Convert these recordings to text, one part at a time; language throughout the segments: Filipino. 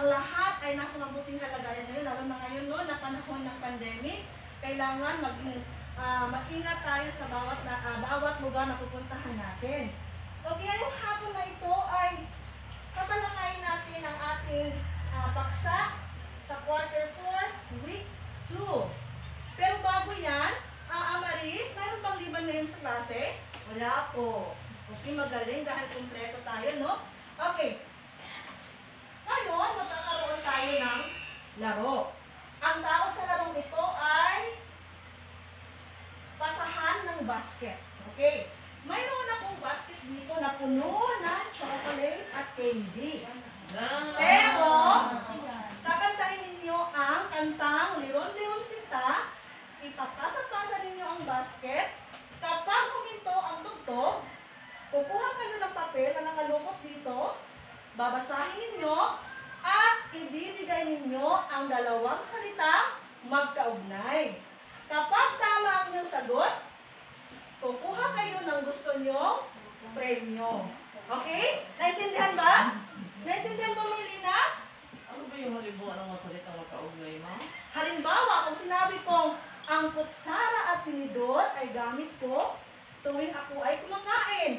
ang lahat ay nasa mabuting kalagayan ngayon, lalo na ngayon no, na panahon ng pandemic. Kailangan maging ah, maingat tayo sa bawat na, ah, bawat lugar na pupuntahan natin. Okay, ngayong hapon na ito ay tatalakayin natin ang ating ah, paksa sa quarter 4, week 2. Pero bago yan, ah, Amari, mayroon bang liban ngayon sa klase? Wala po. Okay, magaling dahil kumpleto tayo, no? Okay. Ngayon, magkakaroon tayo ng laro. Ang tawag sa larong ito ay pasahan ng basket. Okay. Mayroon akong basket dito na puno ng chocolate at candy. Pero, kakantahin ninyo ang kantang Liron-Liron Sinta, ipapasa-pasa ninyo ang basket, kapag huminto ang tugtog, kukuha kayo ng papel na nakalukot dito, babasahin ninyo, at ibibigay ninyo ang dalawang salitang magkaugnay. Kapag tama ang inyong sagot, kukuha kayo ng gusto nyo premyo. Okay? Naintindihan ba? Naintindihan ba, Melina? Ano ba yung halimbawa ng mga salita magkaugnay, ma'am? Halimbawa, kung sinabi kong ang kutsara at tinidor ay gamit ko tuwing ako ay kumakain.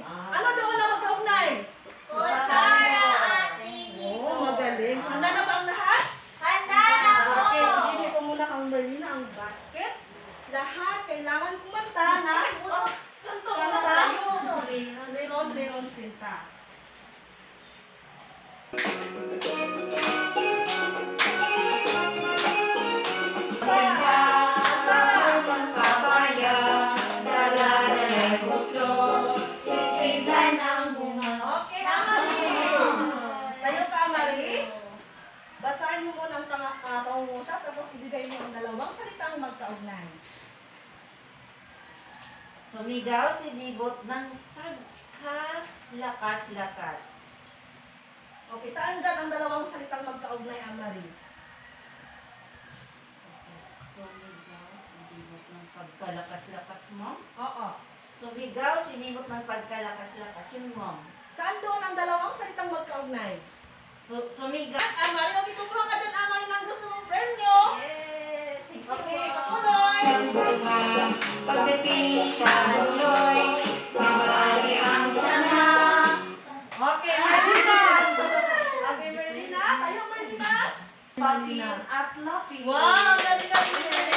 Okay, Amari. Tayo ka, Amari. Basahin mo muna ang pang- pangungusap, tapos ibigay mo ang dalawang salitang magkaugnay. Sumigaw si Bibot ng pagkalakas-lakas. Okay, saan dyan ang dalawang salitang magkaugnay, Amari? Sumigaw si Bibot ng pagkalakas-lakas, ma'am? Oo. Sumigaw si Bibot ng pagkalakas-lakas, yun, ma'am. Saan doon ang dalawang salitang magkaugnay? Su sumigaw. Amari, okay, kumuha ka dyan, Amari, ng gusto mong premyo. Yay! Thank you, Okay, ma'am. patuloy. Pagdating sa Loy, nabali ang sana. Okay, Merlina. Okay, Merlina. Tayo, Merlina. Patin at lapin. Wow, galing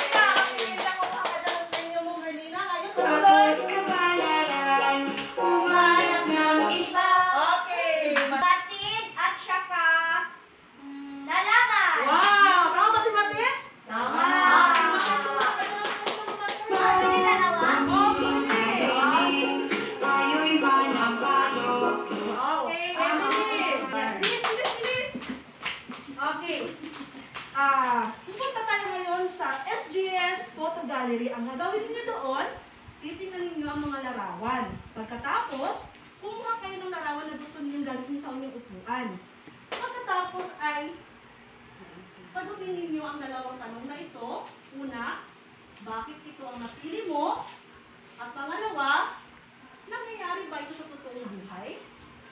Ang gagawin niyo doon, titingnan niyo ang mga larawan. Pagkatapos, kumuha kayo ng larawan na gusto niyo gamitin sa inyong upuan. Pagkatapos ay sagutin ninyo ang dalawang tanong na ito. Una, bakit ito ang napili mo? At pangalawa, nangyayari ba ito sa totoong buhay?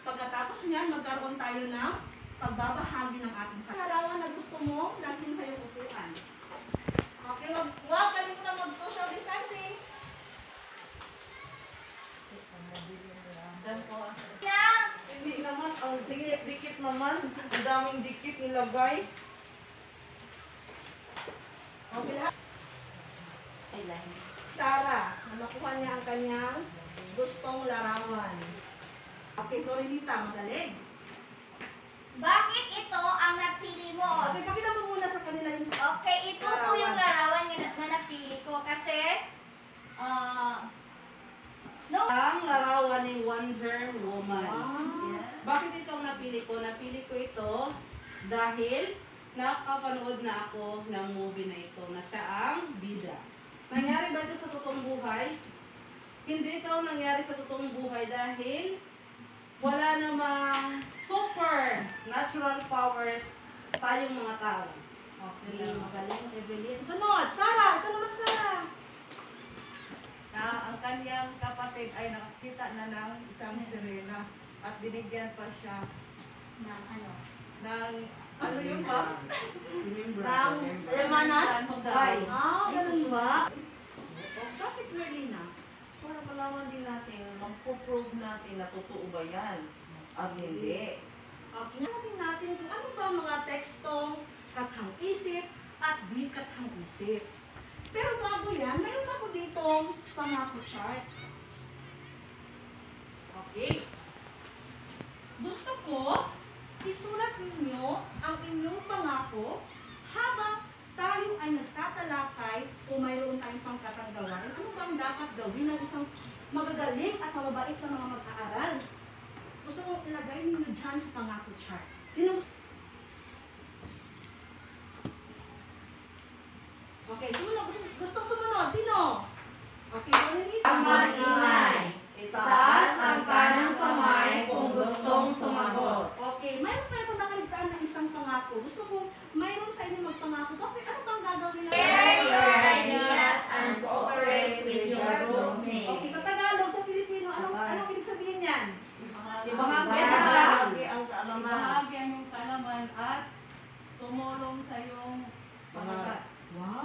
Pagkatapos niyan, magkaroon tayo ng pagbabahagi ng ating sa larawan na gusto mo natin sa iyong upuan. Okay, wag, wag kalimutan mag-social distancing. Dan po. Na, Hindi naman, ang sige, dikit naman. Ang daming dikit nilagay. Okay lahat. Sila. Sarah, na makuha niya ang kanyang gustong larawan. Okay, Dorinita, magaling. bakit ito ang napili mo? Okay, pakita mo muna sa kanila yung Okay, ito po yung larawan napili ko kasi ah no Ang larawan ni Wonder Woman. Wow. Bakit ito ang napili ko? Napili ko ito dahil nakapanood na ako ng movie na ito na siya ang bida. Nangyari ba ito sa totoong buhay? Hindi ito nangyari sa totoong buhay dahil wala namang super natural powers tayong mga tao. Okay, magaling, Evelyn. Sunod, Sarah, ito naman Sarah. Na ang kanyang kapatid ay nakakita na ng isang sirena at binigyan pa siya ng ano ng Ano yun ba? Ang alamanan? Supply. Ah, ganun ba? Bakit Merlina? Para malaman din natin, magpo-prove natin na totoo ba yan? At hindi. Okay, natin natin kung ano ba ang mga tekstong kathang isip at di kathang isip. Pero bago yan, mayroon ako ditong pangako chart. Okay. Gusto ko, isulat ninyo ang inyong pangako habang tayo ay nagtatalakay o mayroon tayong pangkatang gawain. Ano ba ang dapat gawin ng isang magagaling at mababait na mga mag-aaral? Gusto kong ilagay ninyo dyan sa pangako chart. Sino gusto? Okay, sumunod. Gusto, gusto sumunod. Sino? Okay, ano nito? Ang maingay. Itaas ang kanang kamay kung gustong sumagot. Okay, mayroon pa ito nakaligtaan na isang pangako. Gusto kong mayroon sa inyo magpangako. Okay, ano bang gagawin natin? Share your ideas and cooperate with your Okay, groupmates. sa Tagalog, sa Filipino, anong, anong ibig sabihin yan? Ibahagi sa kaalaman. Ibahagi ang iyong kalaman at tumulong sa iyong Mga Wow,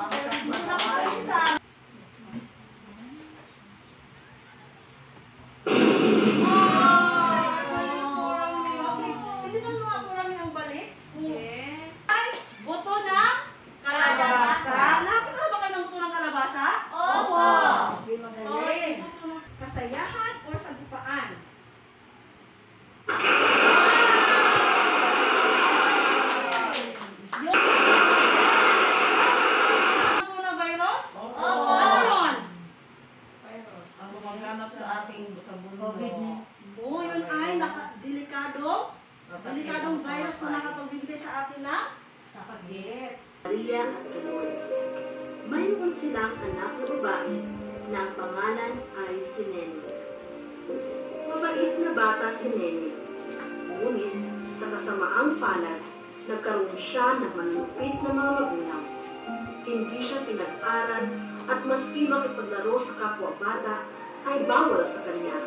na bata si Nene. Ngunit sa kasamaang palad, nagkaroon siya ng malupit na mga magulang. Hindi siya pinag-aral at maski makipaglaro sa kapwa bata ay bawal sa kanya.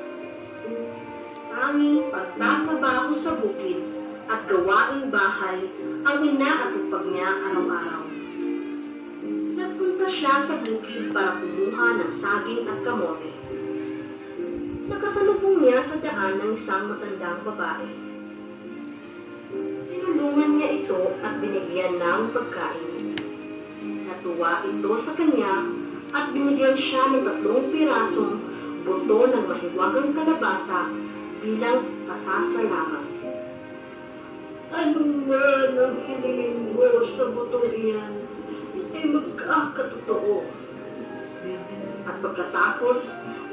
Tanging pagtatrabaho sa bukid at gawaing bahay ang inaatupag niya araw-araw. Nagpunta siya sa bukid para kumuha ng saging at kamote. Nakasalubong niya sa daan ng isang matandang babae. Tinulungan niya ito at binigyan ng pagkain. Natuwa ito sa kanya at binigyan siya ng tatlong pirasong buto ng mahiwagang kalabasa bilang pasasalamat. Ano man ang hilingin mo sa butong iyan, ay magkakatotoo. At pagkatapos,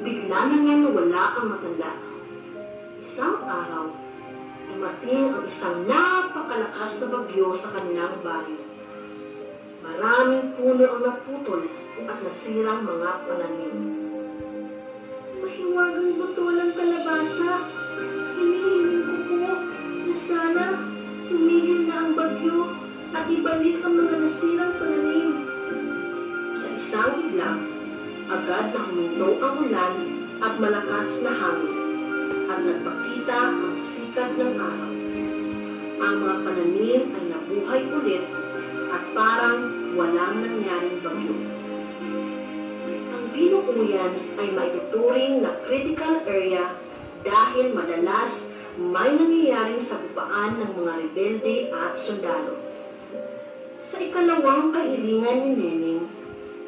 bigla na nga nawala ang matanda. Isang araw, dumating ang isang napakalakas na bagyo sa kanilang bahay. Maraming puno ang naputol at nasirang mga pananim. Mahiwagang buto ng kalabasa. Hinihiling ko po na sana tumigil na ang bagyo at ibalik ang mga nasirang pananim. Sa isang iglap, agad na huminto ang ulan at malakas na hangin at nagpakita ang sikat ng araw. Ang mga pananim ay nabuhay ulit at parang walang nangyaring bagyo. Ang binuuyan ay maituturing na critical area dahil madalas may nangyayaring sagupaan ng mga rebelde at sundalo. Sa ikalawang kahilingan ni Neneng,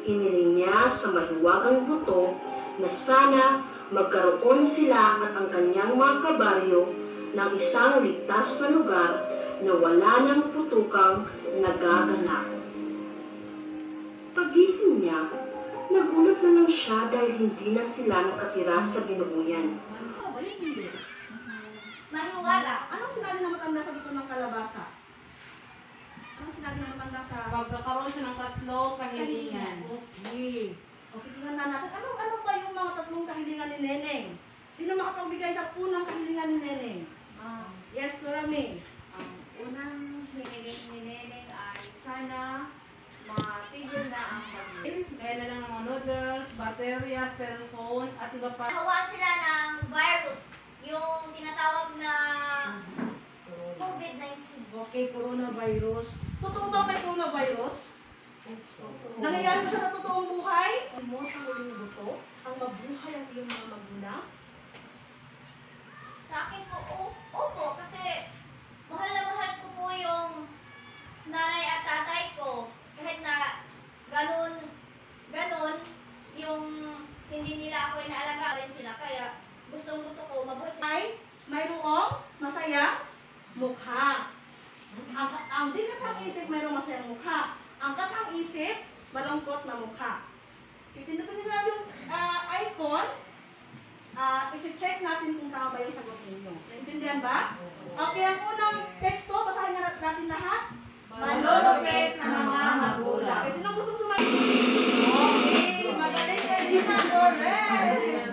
hiniling niya sa mahiwagang buto na sana magkaroon sila at ang kanyang mga kabaryo ng isang ligtas na lugar na wala ng putukang nagaganap. Pagising niya, nagulat na lang siya dahil hindi na sila nakatira sa? Hindi. Mahiwara. Anong sinabi ng matanda sa buto ng kalabasa? Anong sinabi ng matanda sa... Pagkakaroon siya ng tatlong kahilingan. Okay. Okay, tingnan na natin. Ano, ano pa yung mga tatlong kahilingan ni Neneng? Sino makapagbigay sa unang kahilingan ni Neneng? Ah, Yes, Lorame. ang unang hiniling ni Neneng ay sana matigil na ang bagyo. Gaya na lang ng mga noodles, baterya, cellphone, at iba pa. Hawaan sila ng virus. Yung tinatawag na COVID-19. Okay, coronavirus. Totoo ba may coronavirus? Nangyayari ba siya sa totoong buhay? Mo sa huling buto, ang mabuhay ang iyong mga magulang. Sa akin po, opo, kasi mahal na mahal ko po yung nanay at tatay ko. Kahit na ganun, ganun, yung hindi nila ako inaalaga rin sila. Kaya gustong gusto ko mabuhay sila. Ay, mayroong masayang mukha. Ang, ang di katang isip, mayroong masayang mukha. Ang katang isip, malungkot na mukha. Pipindutin nila yung ah, icon, ah i-check natin kung tama ba yung sagot ninyo. Naintindihan ba? Okay, ang unang teksto, natin lahat. Manlulupit ng mga magulang. Okay, sino gusto sumagot? Okay, magaling kayo din na, correct.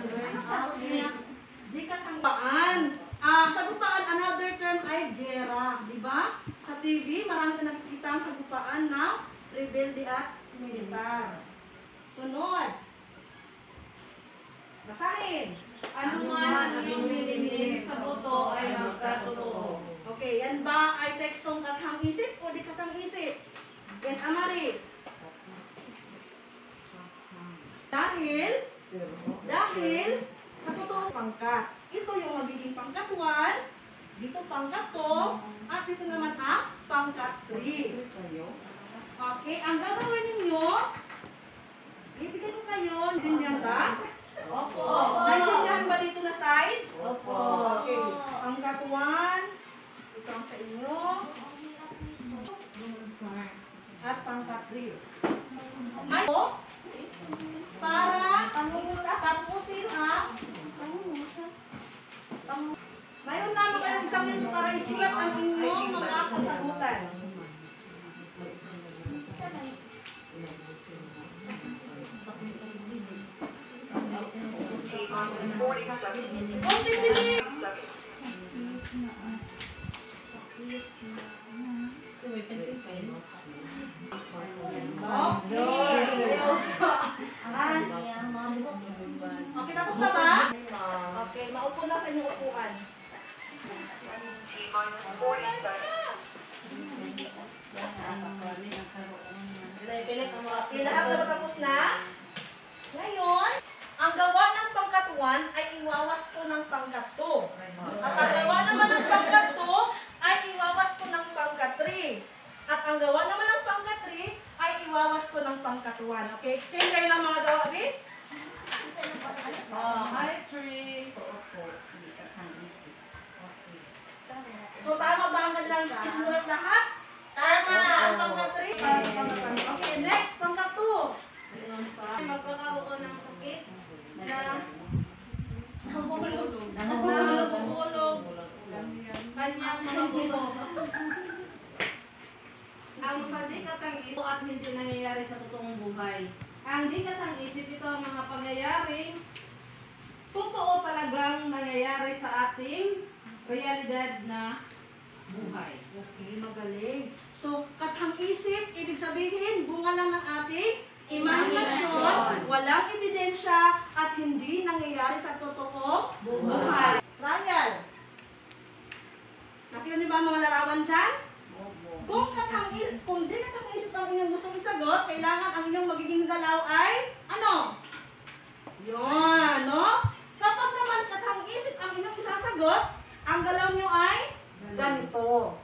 Di ka tangbaan. Ah, sagupaan, another term ay gera, di ba? Sa TV, marami ka nakikita ang sagupaan ng rebelde at militar. Sunod. Basahin. Ano man ang iyong sa buto ay magkatotoo. Okay, yan ba ay tekstong katang isip o di katang isip? Yes, Amari. Dahil, dahil, sa totoong pangkat. Ito yung magiging pangkat 1, dito pangkat 2, at dito naman ang pangkat 3. Okay, ang gagawin ninyo, ibigay ko kayo, naintindihan ba? Opo. Naintindihan ba dito na side? Opo. Okay, pangkat 1, ito ang sa inyo, pangkat 3. Ay, oh, para tapusin ang Mayroon lamang kayong isang minuto para isulat ang inyong mga kasagutan. Konti bilis! Inyong upuan. Lahat na ba tapos na? Ngayon, ang gawa ng pangkatuan ay iwawas ko ng pangkatto. At ang gawa naman ng pangkatto ay iwawas ko ng pangkatri. At ang gawa naman ng pangkatri ay iwawas ko ng pangkatuan. Okay, exchange kayo ng mga gawa, Bi? Oh, hi, tree. So, tama ang isinulat lahat? Tama! Ang pangkatri? Para sa pangkatuan. Okay, next, pangkatto. Ay, magkakaroon ng sakit na Nahulog. nahulog kanyang mga buto. Ang sa di katang isip at hindi nangyayari sa totoong buhay. Ang di katang isip ito ang mga pangyayaring totoo talagang nangyayari sa ating realidad na buhay. Okay, magaling. So, katang isip, ibig sabihin, bunga lang ng ating imahinasyon, walang ebidensya, at hindi nangyayari sa totoong buhay. Ryan, nakita niyo ba ang mga larawan dyan? Kung katang isip, kung di katang isip ang inyong gustong isagot, kailangan ang inyong magiging galaw ay, ano? Yun, no? Kapag naman katang isip ang inyong isasagot, ang galaw nyo ay ganito.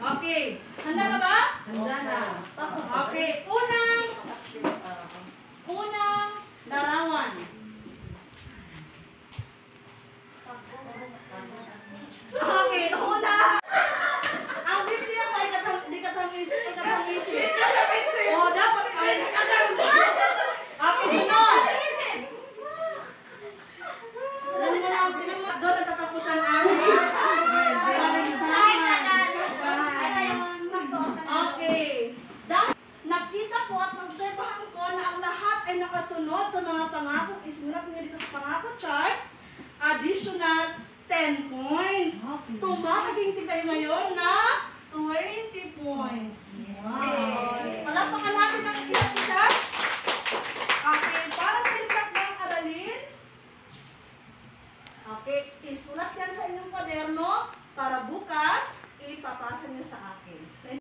Okay. Handa ka ba? Handa na. Okay. Unang, unang larawan. Okay, una. Ang Biblia ay katang, di katang isip, o katang isip. O, dapat ay katang. Okay, sunod. Ano mo lang, tinan mo, doon nagtatapos ang aming balisahan. Okay. Dahil nakita ko at obserbahan ko na ang lahat ay nakasunod sa mga pangako. Isinulat niyo dito sa pangako chart. Additional 10 points. Tumataginti kayo ngayon na 20 points. Okay. Palakpakan natin ang isa't isa. Okay, para sa impact ng aralin, Okay, isulat yan sa inyong kwaderno para bukas ipapasa niyo sa akin.